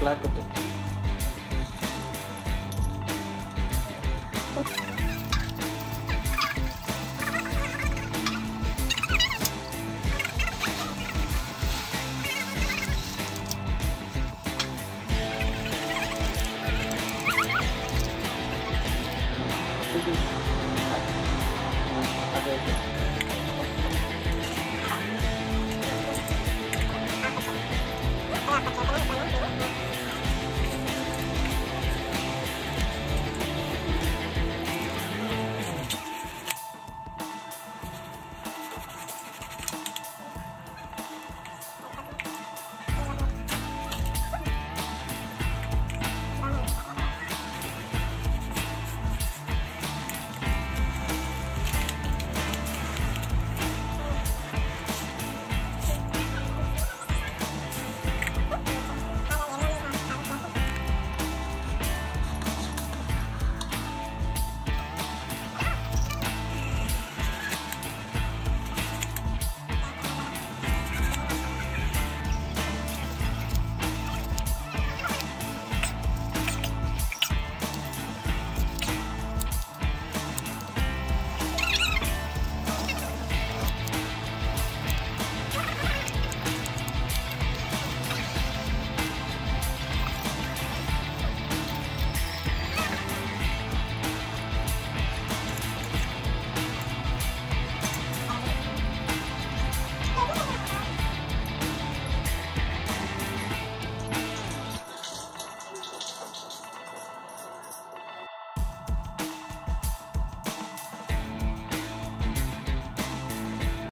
Selakut tuh. Ada itu.